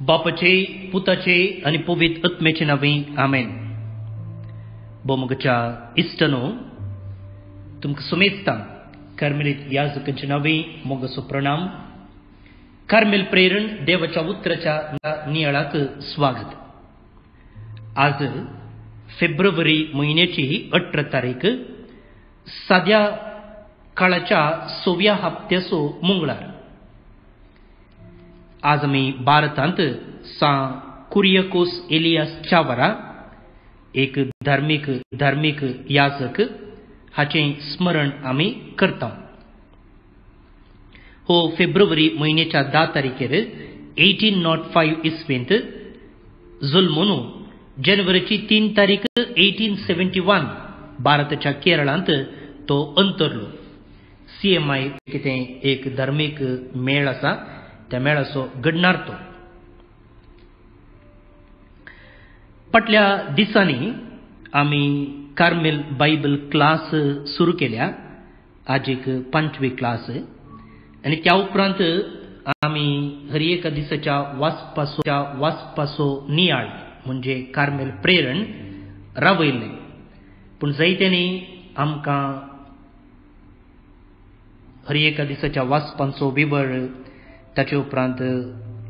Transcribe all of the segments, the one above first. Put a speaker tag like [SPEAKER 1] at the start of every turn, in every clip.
[SPEAKER 1] बापाचे पुताचे आनी पवित्र आत्म्याचे नावे आमेन. बोमगच्या इष्टनो तुमकां सुमेस्ता कार्मेलीत याजकांचे नांवे मोगसो प्रणाम कार्मेल प्रेरण देवाच्या उतराच्या नियाळाक स्वागत. आज फेब्रुवारी म्हयन्याची अठरा तारीख साद्या काळाच्या सोव्या हप्त्याचो मंगळार. आज आमी भारतांत सा कुरियकोस एलियास चावरा एक धार्मीक धार्मीक याजक हाचें स्मरण आमी करता. हो फेब्रुवारी म्हयनेच्या धा तारखेर एटीन नॉट फायव्ह इस्वेंत जुल्मोनू जानेवारीची तीन तारीख एटीन सेव्हन्टी वन भारताच्या केरळांत तो अंतरलो. सीएमआय कितें एक धर्मीक मेळ आसा त्या मेळाचो तो फाटल्या दिसांनी आमी कार्मेल बायबल क्लास सुरू केल्या. आज एक पंचवी क्लास आनी त्या उपरांत आमी हर एका दिसाच्या वाचपाचो वाचपासो नियाळ म्हणजे कार्मेल प्रेरण रावयल्ले पूण जायत्यांनी आमकां हर एका दिसाच्या वाचपांचो विवळ ताचे उपरांत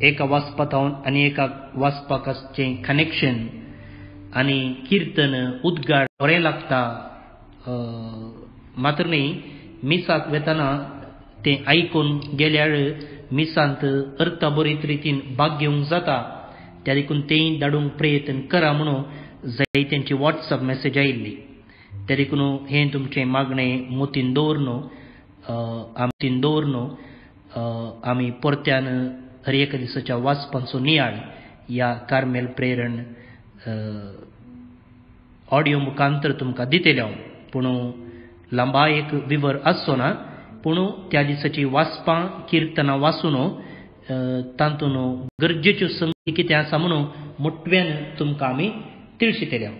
[SPEAKER 1] एका वाचपातावन आनी एका वाचपाकाचें कनेक्शन आनी किर्तन उद्गार बरें लागता मात्र न्ही मिसाक वेताना तें आयकून गेल्यार मिसांत अर्थ बरे रितीन भाग घेवंक जाता. त्या देखून तेंय धाडूंक प्रयत्न करा म्हणून जायत्यांची वॉट्सअप मॅसेज आयिल्ली. त्या देखून हें तुमचें मागणें मोतीन दवर न्हू आमतीन दवरनो आमी परत्यान हर एक दिसाच्या वाचपांचो नियाळ ह्या कार्मेल प्रेरण ऑडियो मुखांतर तुमकां दितेल्या हांव पूण लांबा एक विवर आसचो ना पूण त्या दिसाची वाचपां किर्तनां वाचून तातूंत गरजेच्यो संगती कितें आसा म्हणून मोटव्यान तुमकां आमी तिळशितले हांव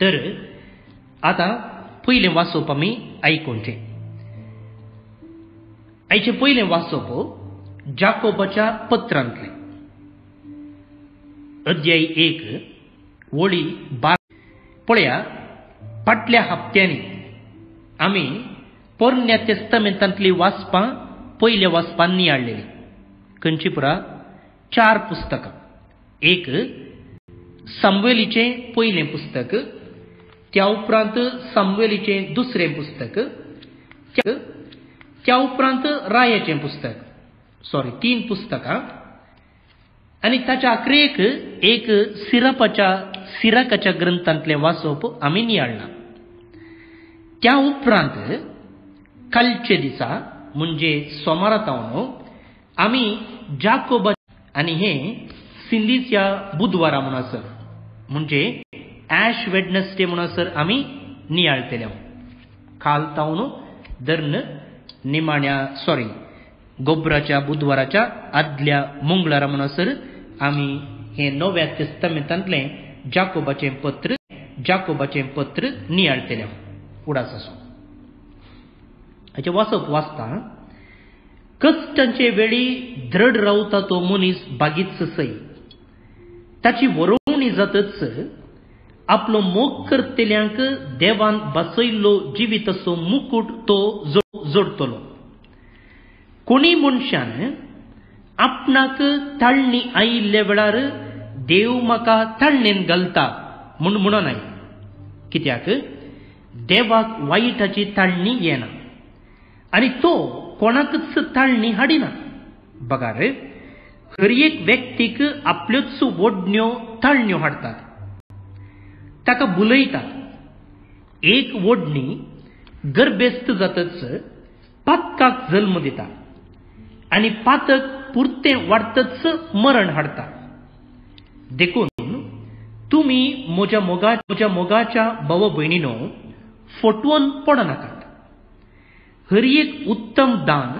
[SPEAKER 1] तर आतां पयलें वाचप आमी आयकोनचें आयचे पयलें वाचप हो, जाकोबाच्या पत्रांतलें. अध्याय एक वळी बार. पळया फाटल्या हप्त्यांनी आमी पोरण्या तेस्तमेंतांतलीं वाचपां पयल्या वाचपांनी नियाळलेलीं. खंयची पुरा चार पुस्तकां. एक सामवेलीचें पयलें पुस्तक त्या उपरांत सामवेलीचें दुसरें पुस्तक त्या उपरांत रायाचें पुस्तक? सॉरी तीन पुस्तकां आनी ताच्या आखरेक एक सिरपाच्या सिराकाच्या ग्रंथांतलें वाचप आमी नियाळना त्या उपरांत कालचे दिसा म्हणजे सोमारा तावन आमी जाकोबा आनी हें सिंधीच्या बुधवारा म्हूण सर म्हणजे ॲश वेडनसडे म्हूण सर आमी नियाळतले काल तावन धर्न निमाण्या सॉरी गोब्राच्या बुधवाराच्या आदल्या मंगळारा म्हणसर आम्ही आमी नव्या तेस्तमेंतांतलें जाकोबाचें पत्र जाकोबाचें पत्र नियाळतलें उडास आसूं हाचें वाचप वाचता कश्टांचे वेळी दृढ रावता तो मनीस बागीत सई. ताची वरोवणी जातच आपलो मोग करतेल्यांक देवान बसयल्लो जिविताचो मुकूट तो जोडतलो. कोणी मनशान आपणाक ताळणी आयिल्ल्या वेळार देव म्हाका ताळणेन घालता म्हूण आय कित्याक? देवाक वायटाची ताळणी येना. आनी तो कोणाकच ताळणी हाडिना. बगार हर एक व्यक्तीक आपल्योच ओडण्यो ताळण्यो हाडटात ताका बुलयतात एक ओडणी गर्भेस्त जातच पातकाक जल्म दिता. आनी पातक पुरतें वाडतच मरण हाडटा देखून तुमी म्हज्या मोगा म्हज्या मोगाच्या भाव भयणीनो फटवून पडनाकात हर एक उत्तम दान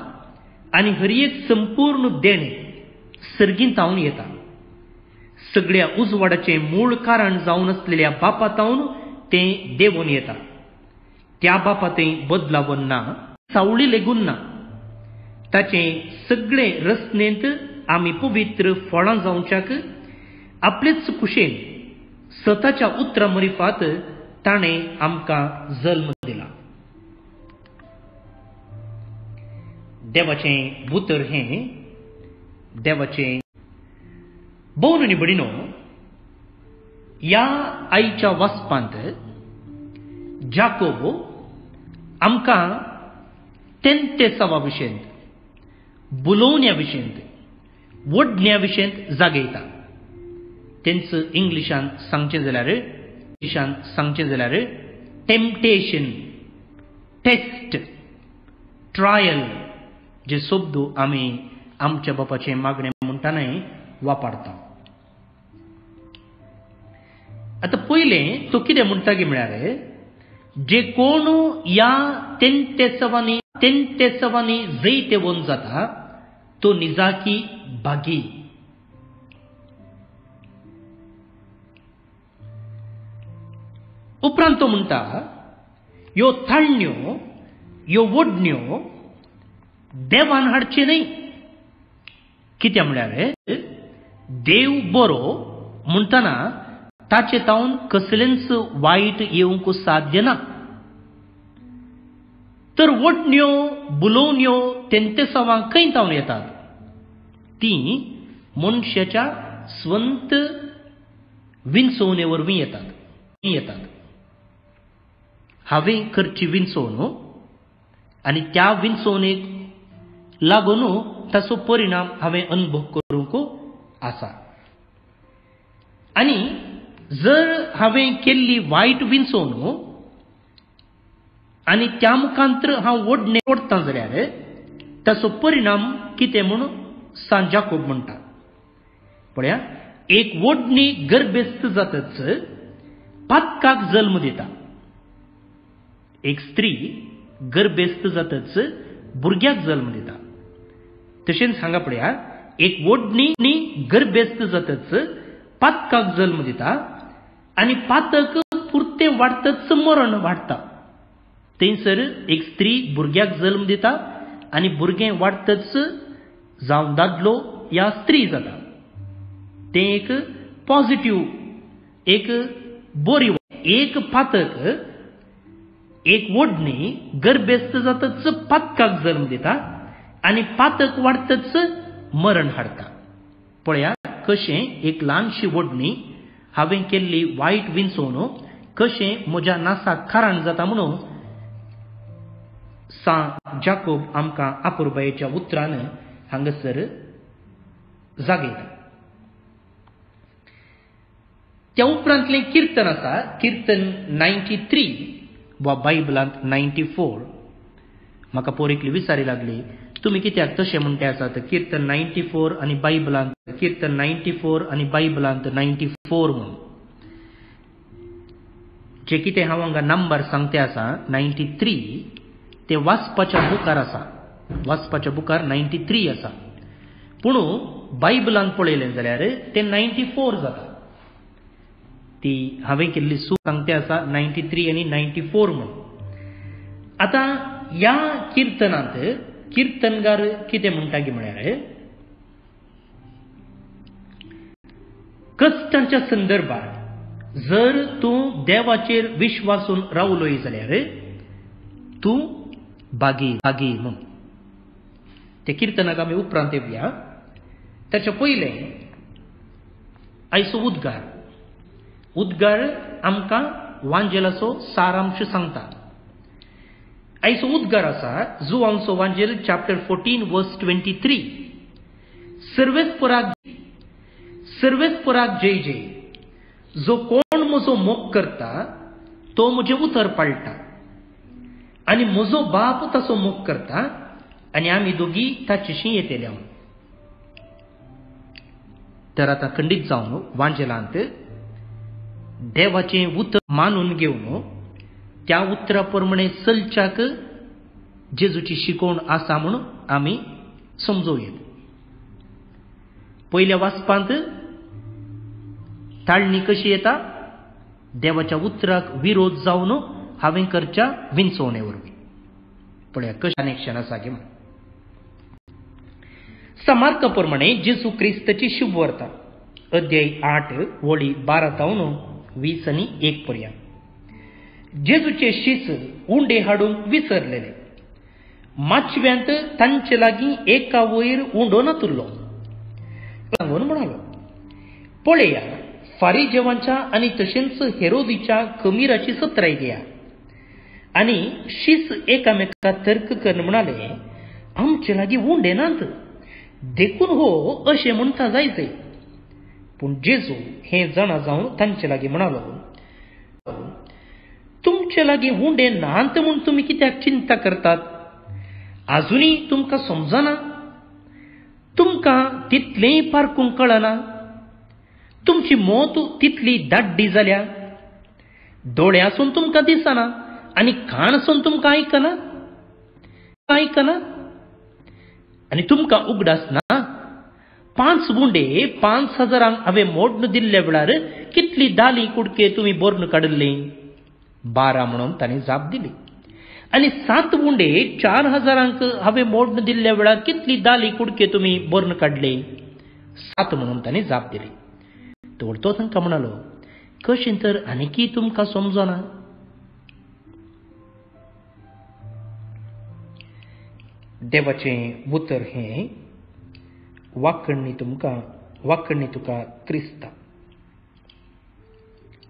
[SPEAKER 1] आनी हर एक संपूर्ण देणे सर्गींतावन येता. सगळ्या उजवाडाचें मूळ कारण जावन आसलेल्या बापातावन तें देंवून येता त्या बापातय बदलावन ना सावळी लेगून ना ताचे सगळे रचनेंत आमी पवित्र फळां जावच्याक आपलेच कुशेन स्वताच्या उतरा मरिफात ताणें आमकां जल्म दिला. देवाचें भुतर हें देवाचें भोवन आनी भडिनो ह्या आईच्या वस्पांत जाकोबो आमकां तेंतेसावा विशेंत बुलोवण्या विशेंत वडण्या विशेंत जागयता. तेंच इंग्लिशान सांगचें जाल्यार इंग्लिशान सांगचें जाल्यार टेम्पटेशन टेस्ट ट्रायल जे शब्द आमी आमच्या बापाचें मागणें म्हणटानाय वापरता. आतां पयलें तो कितें म्हणटा की म्हळ्यार जे कोण ह्या तेंतेसवांनी तेंतेसवांनी जैते वन जाता तो निजाकी भागी उपरांत तो म्हणटा ह्यो थाळण्यो ह्यो वडण्यो देवान हाडचे न्हय कित्या म्हळ्यार देव बरो म्हणटना ताचे तावन कसलेंच वायट येवंक साध्य ना तर वटण्यो बुलोवण्यो तेंते सवां खंय तावन येतात? ती मनशाच्या स्वंत विंचोवणे वरवीं येतात येतात। हांवें करची विंचोवन आनी त्या विंचोवणेक लागून ताचो परिणाम हांवें अनुभव असा. आनी जर हांवें केल्ली वायट विंचोवन आनी त्या मुखांतर हांव ओडणें ओडतां जाल्यार ताचो परिणाम कितें म्हूण सांजाकोब म्हणटा पळया एक ओडणी गर्भेस्त जातच पातकाक जल्म दिता. एक स्त्री गर्भेस्त जातच भुरग्याक जल्म दिता. तशेंच हांगा पळया एक ओडणी गर्भेस्त जातच पातकाक जल्म दिता आनी पातक पुरतें वाडतच मरण वाडटा थंयसर एक स्त्री भुरग्याक जल्म दिता आनी भुरगें वाडटच जावं दादलो या स्त्री जाता. तें एक पॉझिटिव्ह एक बोरी एक पातक एक ओडणी गर्भेस्त जातच पातकाक जल्म दिता आनी पातक वाडटच मरण हाडटा पळयात कशें एक ल्हानशी वडणी हांवें केल्ली वायट विंचोवन कशें म्हज्या नासाक खाराण जाता म्हणून सा जाकोब आमकां आपुरबायेच्या उतरान हांगासर जागयता. त्या उपरांतलें किर्तन आसा किर्तन नायन्टी थ्री वा बायबलांत नायन्टी फोर म्हाका पोरेकली विचारी लागली. तुमी कित्याक तशें म्हणटे आसात किर्तन नायन्टी फोर आनी बायबलांत किर्तन नायन्टी फोर आनी बायबलांत नायन्टी फोर म्हणून. जे कितें हांव हांगा नंबर सांगते आसा नायन्टी थ्री ते वाचपाच्या बुकार आसा वाचपाच्या बुकार नायन्टी थ्री आसा पूण बायबलांत पळयलें जाल्यार ते नायन्टी फोर जाता ती हांवें केल्ली सू सांगते आसा नायन्टी थ्री आनी नायन्टी फोर म्हणून. आतां ह्या किर्तनांत किर्तनगार कितें म्हणटा की म्हळ्यार कश्टांच्या संदर्भात जर तूं देवाचेर विश्वासून रावलोय जाल्यार तूं बागी बागी म्हूण ते किर्तनाक आमी उपरांत येवया ताचे पयलें आयचो उद्गार उद्गार आमकां वांजेलाचो सारांश सांगता आयचो उद्गार आसा जुआंचो वांजेल chapter fourteen verse twenty three सर्वेस्पराक सर्वेस्पराक जय जय। जो कोण म्हजो मोग करता तो म्हजे उतर पाळटा आनी म्हजो बाप ताचो मोग करता आनी आमी दोगी ताचेशी येतेले हांव तर आतां खंडीत जावन वांजेलांत देवाचें उतर मानून घेवन त्या उतराप्रमाणे चलच्याक जेजूची शिकवण आसा म्हूण आमी समजोवया पयल्या वाचपांत ताळणी कशी येता? देवाच्या उतराक विरोध जावन हांवें करच्या विंचोवणे वरवीं पळया कशें कनेक्शन आसा की समार्क प्रमाणे जेजू क्रिस्तची शुभ अध्याय आठ वळी बारा तावन वीस आनी एक पर्यंत. जेजूचे शीस उंडे हाडूंक विसरलेले माचव्यांत तांचे लागीं एका वयर उंडो नातुरलो लागून म्हणालो पळया फारिजेवांच्या आनी तशेंच हेरोदीच्या कमीराची सत्राय घेया आनी शीस एकामेका तर्क करन म्हणाले आमचे लागीं उंडे नात देखून हो अशें म्हणता जायचे पूण जेजू हें जाणा जावन तांचे लागीं म्हणालो तुमचे लागीं उंडे नांत म्हूण तुमी कित्याक चिंता करतात? आजुनी तुमकां समजना? तुमकां तितलेंय पारकूंक कळना? तुमची मोत तितली दाड्डी जाल्या? दोळ्यासून तुमकां दिसना आनी कानसून तुमकां आयकना आयकना आनी तुमकां उगडास ना? पांच बुंडे पांच हजारांक हांवें मोडून दिल्ल्या वेळार कितली दाली कुडके तुमी बोर्न काडिल्ली बारा म्हणून तांणी जाप दिली. आनी सात बुंडे चार हजारांक हांवें मोडण दिल्ल्या वेळार कितली दाली कुडके तुमी बर्ण काडले सात म्हणून तांणी जाप दिली. तोडतो तांकां म्हणालो कशें तर आनिकी तुमकां समजना? देवाचें उतर हें वाकणी तुमकां वाकणी तुका क्रिस्ता.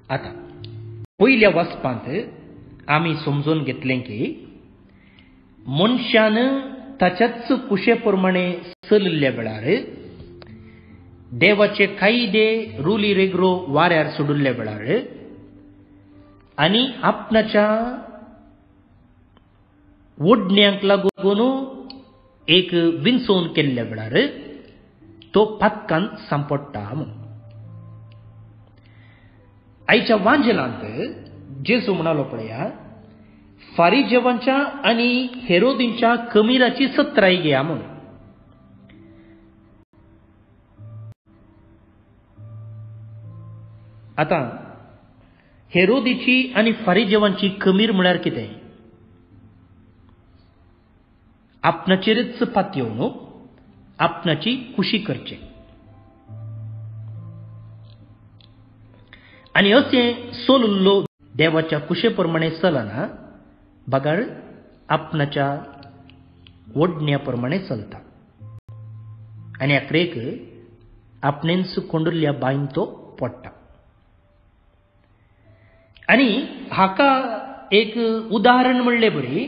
[SPEAKER 1] आतां पयल्या वस्पांत आमी समजून घेतलें की मनशान ताच्याच कुशे प्रमाणे चलिल्ल्या वेळार देवाचे कायदे रुली रेगरो वाऱ्यार सोडिल्ल्या वेळार आनी आपणाच्या ओडण्यांक लागून एक विंचोवन केल्ल्या वेळार तो पातकान सांपडटा म्हणून. आयच्या वांजेलांत जेसू म्हणालो पळया फारिजेवांच्या आनी हेरोदींच्या कमीराची सत्राय घेया म्हणून आता हेरोदीची आनी फारिजेवांची कमीर म्हळ्यार कितें? आपणाचेरच पातयेवन आपणाची खुशी करचें. आनी असे सोलुल्लो देवाच्या कुशेप्रमाणे चलना बगाड आपणाच्या ओढण्याप्रमाणे चलता आनी आखरेक आपणेंच कोंडुल्ल्या बायन तो पडटा आनी हाका एक उदाहरण म्हणलें बरी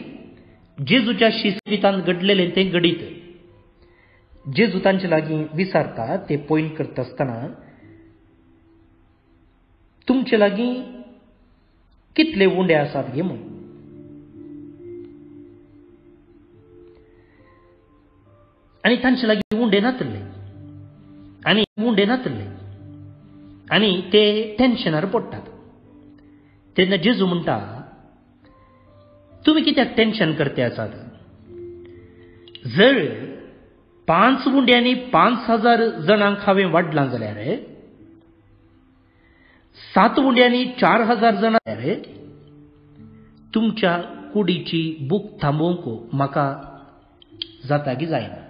[SPEAKER 1] जेजूच्या शिस्पितान घडलेलें तें घडीत. जेजू तांचे लागीं विचारता ते पॉयंट करता आसतना तुमचे लागी कितले उंडे आसात गे म्हण. आनी तांचे लागीं उंडे नातले. आनी उंडे नातले. आनी ते टेन्शनार पडटात तेन्ना जेजू म्हणटा तुमी कित्याक टेन्शन करते आसात जर पांच उंड्यांनी पांच हजार जाणांक हांवें वाडलां जाल्यार सात उंड्यांनी चार हजार जाणां तुमच्या कुडीची बूक थांबोवंक म्हाका जाता की जायना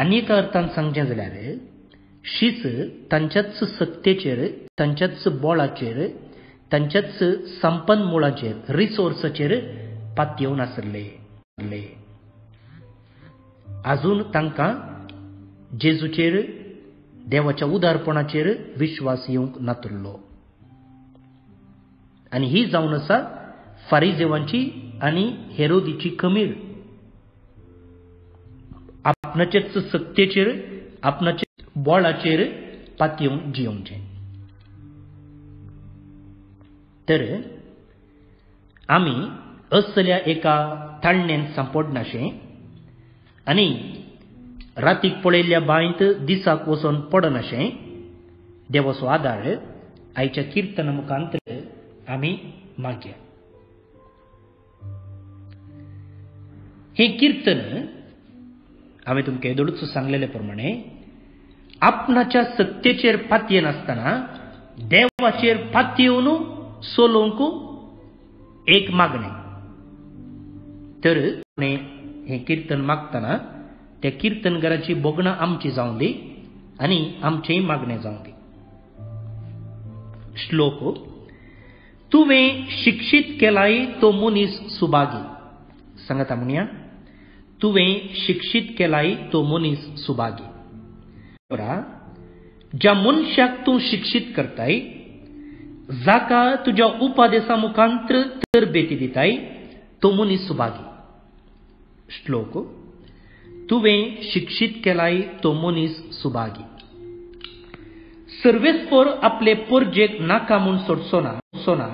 [SPEAKER 1] आनी एका अर्थान सांगचें जाल्यार शीस तांच्याच सत्तेचेर तांच्याच बोळाचेर तांच्याच संपन्न मुळाचेर रिसोर्साचेर पातयेवन आसले आजून तांकां जेजूचेर देवाच्या उदारपणाचेर विश्वास येवंक नातुरलो. आनी ही जावन आसा फारिजेवांची आनी हेरोदीची कमीर आपणाचेच सत्तेचेर आपणाचे बळाचेर पातयेवन जियोवचें तर आमी असल्या एका ताळणेन सांपडनाशें आनी रातीक पळयल्ल्या बांयत दिसाक वचोन पडनाशें. देवाचो आदार आयच्या किर्तन मुखांतर आमी मागया. हें किर्तन हांवें तुमकां येदोळूच सांगलेले प्रमाणे आपणाच्या सत्तेचेर पातये नासतना देवाचेर पातयेवन सोलोवंक एक मागणें. तर हें किर्तन मागतना त्या कीर्तनगराची बोगणं आमची जावं दी आनी आमचेंय मागणें जावं दी श्लोक तुवें शिक्षीत केलाय तो मुनीस सुभागी. सांगता म्हणया तुवें शिक्षीत केलाय तो मुनीस सुभागी. ज्या मनशाक तूं शिक्षीत करताय जाका तुज्या उपादेसा मुखांत्र तरबेती दिताय तो मुनीस सुभागी. श्लोक तुवें शिक्षीत केलाय तो मनीस सुभागी. सर्वेस्पोर आपले पोरजेक नाका म्हूण सोडचो ना सोना.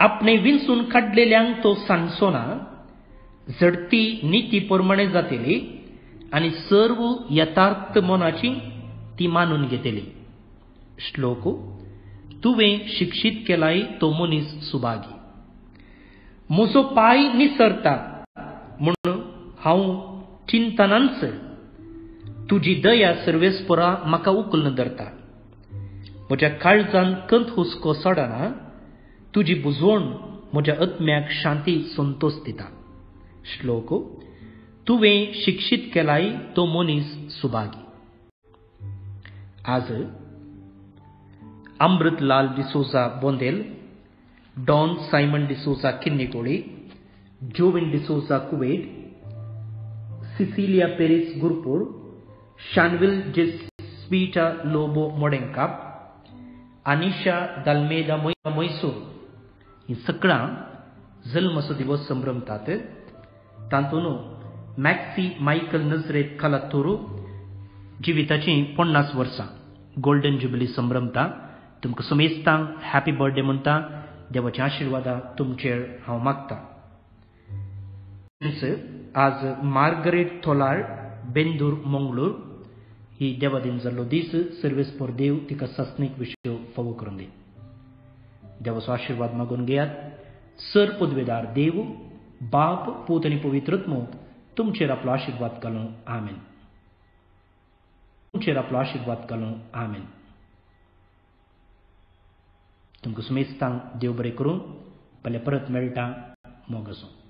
[SPEAKER 1] आपणे विंचून काडलेल्यांक तो सांगचो ना झडती निती प्रमाणे जातली आनी सर्व यथार्थ मनाची ती मानून घेतली. श्लोक तुवें शिक्षीत केलाय तो मनीस सुभागी. म्हजो पाय निसरता म्हणून हांव चिंतनांच. तुजी दया सर्वेस्परा म्हाका उकलन धरता. म्हज्या काळजान कंत हुस्को सोडना तुजी बुजवण म्हज्या आत्म्याक शांती संतोश दिता श्लोक तुवें शिक्षीत केलाय तो मनीस सुभागी. आज Amritlal D'Souza Bondel Don Simon D'Souza Kinnigoli Jovin D'Souza Kuwait Cecilia Pereis Gurpur, Shanvil Jesweeta Lobo Modankap Anisha D'Almeida Mysore ही सगळां जल्मसो दिवस संभ्रमतात तातूंत मॅक्सी मायकल नजरेत कलातोरू जिविताची पन्नास वर्सां गोल्डन जुबली संभ्रमता तुमकां सुमेस्तांक हॅपी बर्थडे म्हणटा देवाच्या आशिर्वादा तुमचेर हांव मागतां आज मार्गरेट थोलार बेंदूर मंगळूर ही देवादीन जाल्लो दीस सर्वेस्पोर देव तिका सस्नीक विशय फावो करून दी. देवाचो आशिर्वाद मागून घेयात. सर पदवेदार देव बाप पूत आनी पवित्रत्मो तुमचेर आपलो आशिर्वाद घालूं आमेन. तुमचेर आपलो आशिर्वाद घालूं आमेन. तुमकां सुमेस्तांक देव बरें करूं फाल्यां परत मेळटा मोग आसूं